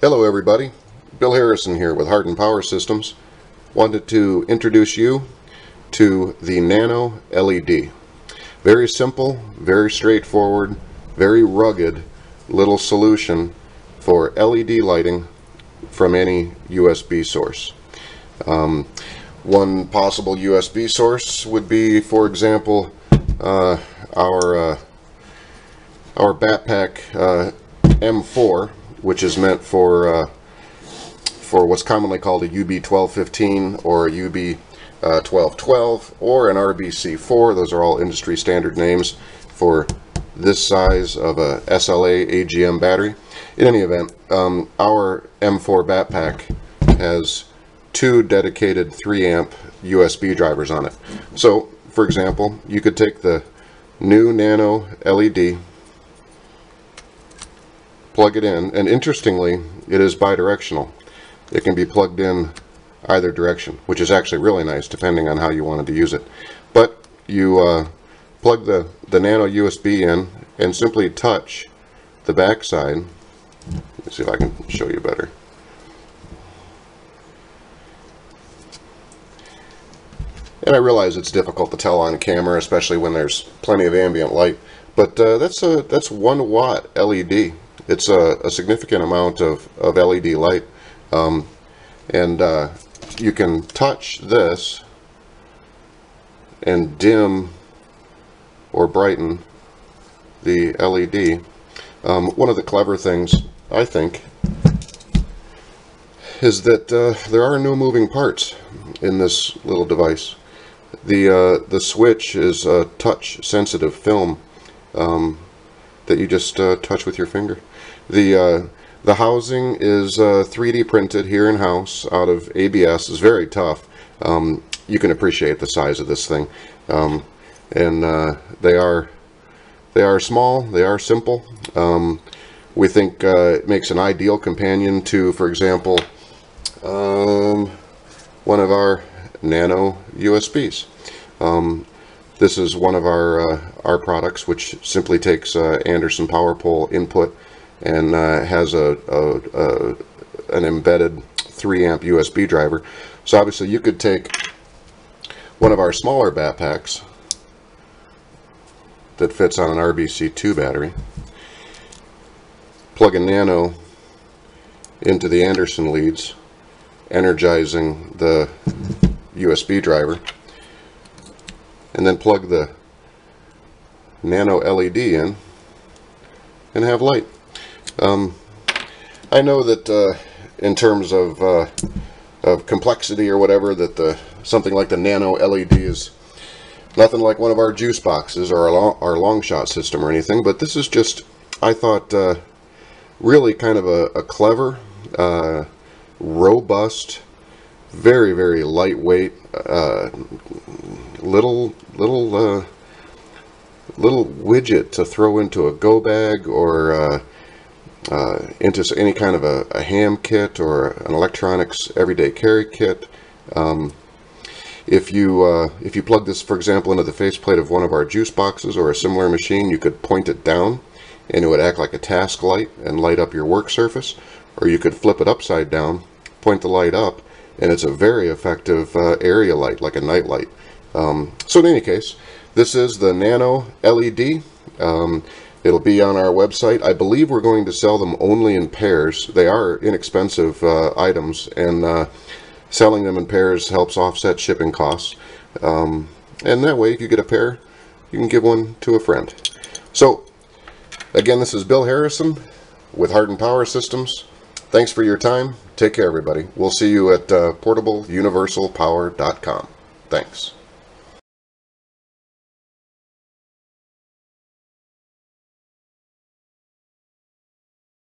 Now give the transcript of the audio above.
Hello everybody, Bill Harrison here with Hardened Power Systems. Wanted to introduce you to the Nano LED. Very simple, very straightforward, very rugged little solution for LED lighting from any USB source. Um, one possible USB source would be, for example, uh, our uh, our Batpack uh, M4 which is meant for uh, for what's commonly called a UB1215 or a UB1212 or an RBC4. Those are all industry standard names for this size of a SLA AGM battery. In any event, um, our M4 Batpack has two dedicated 3 amp USB drivers on it. So, for example, you could take the new Nano LED plug it in, and interestingly, it is bidirectional. It can be plugged in either direction, which is actually really nice depending on how you wanted to use it. But you uh, plug the, the nano USB in and simply touch the back side. Let's see if I can show you better. And I realize it's difficult to tell on camera, especially when there's plenty of ambient light. But uh, that's a that's one watt LED it's a, a significant amount of, of LED light. Um, and uh, you can touch this and dim or brighten the LED. Um, one of the clever things, I think, is that uh, there are no moving parts in this little device. The, uh, the switch is a touch-sensitive film um, that you just uh, touch with your finger. The uh, the housing is uh, 3D printed here in house out of ABS. It's very tough. Um, you can appreciate the size of this thing, um, and uh, they are they are small. They are simple. Um, we think uh, it makes an ideal companion to, for example, um, one of our nano USBs. Um, this is one of our uh, our products, which simply takes uh, Anderson power pole input and uh, has a, a, a, an embedded 3 amp USB driver. So obviously you could take one of our smaller Batpacks that fits on an RBC2 battery, plug a nano into the Anderson leads, energizing the USB driver, and then plug the nano LED in and have light. Um, I know that uh, in terms of, uh, of complexity or whatever, that the something like the nano LED is nothing like one of our juice boxes or our long, our long shot system or anything, but this is just, I thought, uh, really kind of a, a clever, uh, robust, very, very lightweight, uh, little, little, uh, little widget to throw into a go bag or uh, into any kind of a, a, ham kit or an electronics everyday carry kit. Um, if you uh, if you plug this, for example, into the faceplate of one of our juice boxes or a similar machine, you could point it down and it would act like a task light and light up your work surface. Or you could flip it upside down, point the light up, and it's a very effective uh, area light, like a night light. Um, so in any case, this is the Nano LED. Um, It'll be on our website. I believe we're going to sell them only in pairs. They are inexpensive uh, items, and uh, selling them in pairs helps offset shipping costs. Um, and that way, if you get a pair, you can give one to a friend. So, again, this is Bill Harrison with Hardened Power Systems. Thanks for your time. Take care, everybody. We'll see you at uh, portableuniversalpower.com. Thanks.